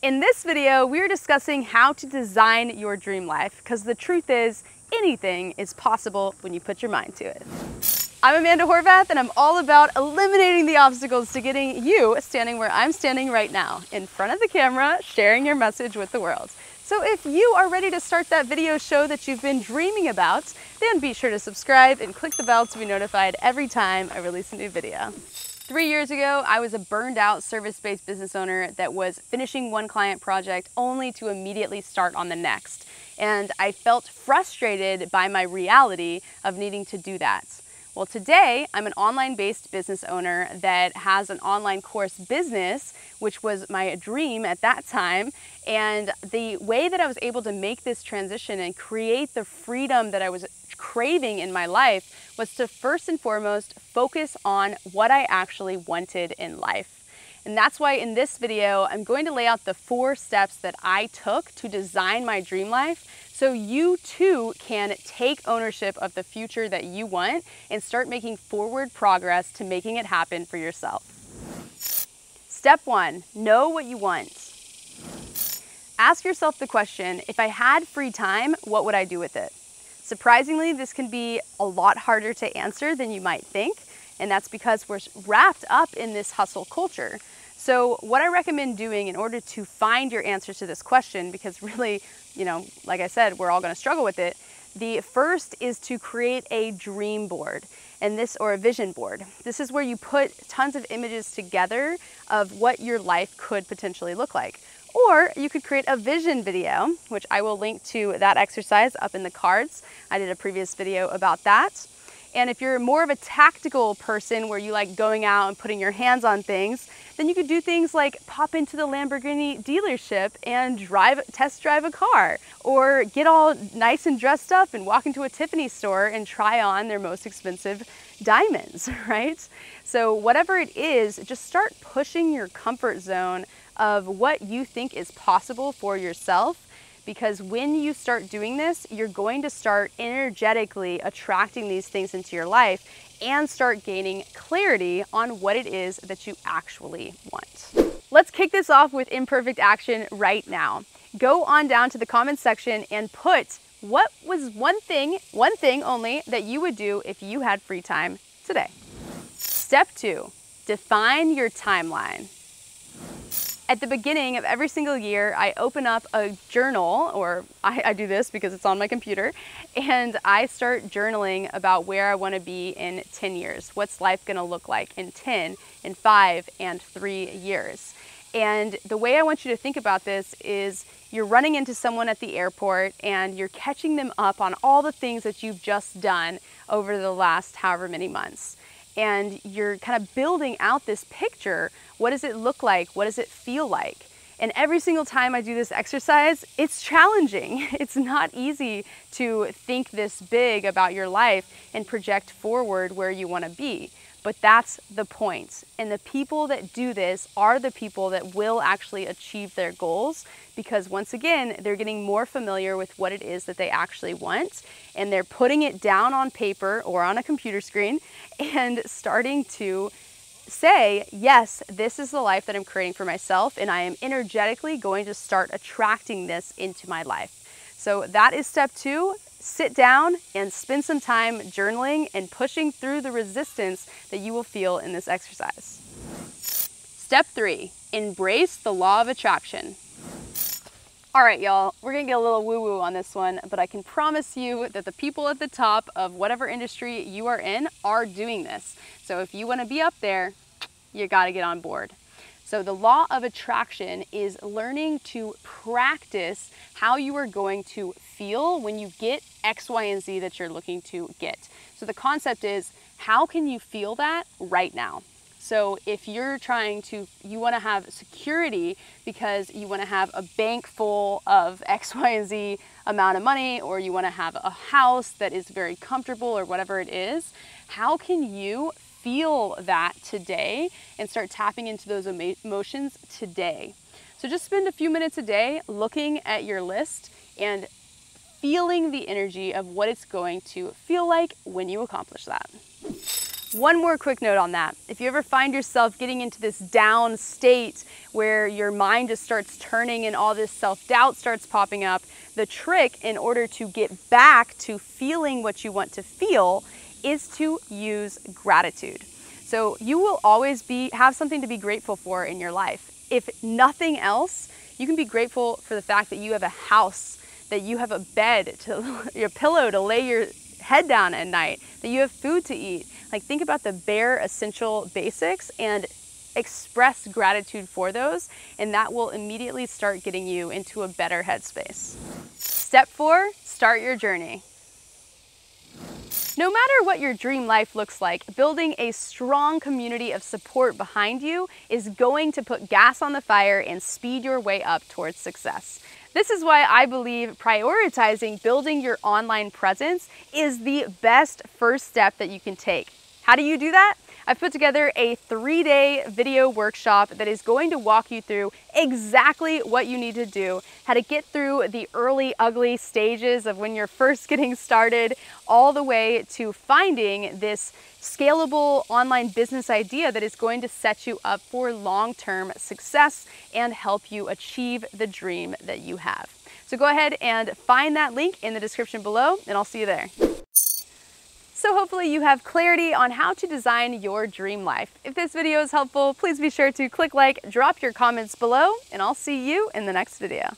In this video, we're discussing how to design your dream life because the truth is anything is possible when you put your mind to it. I'm Amanda Horvath and I'm all about eliminating the obstacles to getting you standing where I'm standing right now, in front of the camera, sharing your message with the world. So if you are ready to start that video show that you've been dreaming about, then be sure to subscribe and click the bell to be notified every time I release a new video. Three years ago, I was a burned out service-based business owner that was finishing one client project only to immediately start on the next. And I felt frustrated by my reality of needing to do that. Well, today I'm an online based business owner that has an online course business, which was my dream at that time. And the way that I was able to make this transition and create the freedom that I was craving in my life was to first and foremost focus on what I actually wanted in life. And that's why in this video, I'm going to lay out the four steps that I took to design my dream life so you too can take ownership of the future that you want and start making forward progress to making it happen for yourself. Step one, know what you want. Ask yourself the question, if I had free time, what would I do with it? Surprisingly, this can be a lot harder to answer than you might think, and that's because we're wrapped up in this hustle culture. So what I recommend doing in order to find your answer to this question, because really, you know, like I said, we're all gonna struggle with it, the first is to create a dream board and this or a vision board. This is where you put tons of images together of what your life could potentially look like. Or you could create a vision video, which I will link to that exercise up in the cards. I did a previous video about that. And if you're more of a tactical person where you like going out and putting your hands on things, then you could do things like pop into the Lamborghini dealership and drive, test drive a car, or get all nice and dressed up and walk into a Tiffany store and try on their most expensive diamonds, right? So whatever it is, just start pushing your comfort zone of what you think is possible for yourself because when you start doing this, you're going to start energetically attracting these things into your life and start gaining clarity on what it is that you actually want. Let's kick this off with imperfect action right now. Go on down to the comments section and put what was one thing, one thing only that you would do if you had free time today. Step two, define your timeline. At the beginning of every single year, I open up a journal, or I, I, do this because it's on my computer, and I start journaling about where I want to be in 10 years. What's life going to look like in 10, in 5, and 3 years? And the way I want you to think about this is you're running into someone at the airport and you're catching them up on all the things that you've just done over the last however many months and you're kind of building out this picture. What does it look like? What does it feel like? And every single time I do this exercise, it's challenging. It's not easy to think this big about your life and project forward where you want to be. But that's the point. And the people that do this are the people that will actually achieve their goals because once again, they're getting more familiar with what it is that they actually want and they're putting it down on paper or on a computer screen and starting to say, yes, this is the life that I'm creating for myself and I am energetically going to start attracting this into my life. So that is step two sit down and spend some time journaling and pushing through the resistance that you will feel in this exercise. Step three, embrace the law of attraction. All right, y'all, we're gonna get a little woo woo on this one, but I can promise you that the people at the top of whatever industry you are in are doing this. So if you wanna be up there, you gotta get on board. So the law of attraction is learning to practice how you are going to feel when you get X, Y, and Z that you're looking to get. So the concept is how can you feel that right now? So if you're trying to, you want to have security because you want to have a bank full of X, Y, and Z amount of money, or you want to have a house that is very comfortable or whatever it is, how can you feel that today and start tapping into those emotions today. So just spend a few minutes a day looking at your list and feeling the energy of what it's going to feel like when you accomplish that. One more quick note on that. If you ever find yourself getting into this down state where your mind just starts turning and all this self-doubt starts popping up, the trick in order to get back to feeling what you want to feel is to use gratitude. So you will always be have something to be grateful for in your life. If nothing else, you can be grateful for the fact that you have a house, that you have a bed to your pillow to lay your head down at night, that you have food to eat. Like think about the bare essential basics and express gratitude for those, and that will immediately start getting you into a better headspace. Step four, start your journey. No matter what your dream life looks like, building a strong community of support behind you is going to put gas on the fire and speed your way up towards success. This is why I believe prioritizing building your online presence is the best first step that you can take. How do you do that? I've put together a three day video workshop that is going to walk you through exactly what you need to do, how to get through the early ugly stages of when you're first getting started, all the way to finding this scalable online business idea that is going to set you up for long-term success and help you achieve the dream that you have. So go ahead and find that link in the description below and I'll see you there. So hopefully you have clarity on how to design your dream life. If this video is helpful, please be sure to click like, drop your comments below, and I'll see you in the next video.